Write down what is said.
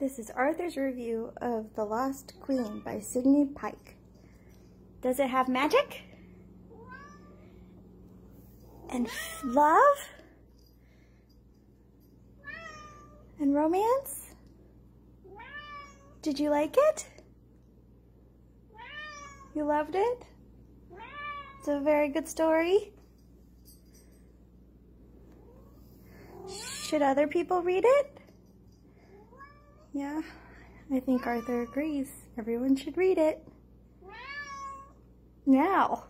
This is Arthur's review of The Lost Queen by Signe Pike. Does it have magic? And love? And romance? Did you like it? You loved it? It's a very good story. Should other people read it? Yeah, I think Arthur agrees. Everyone should read it. Now.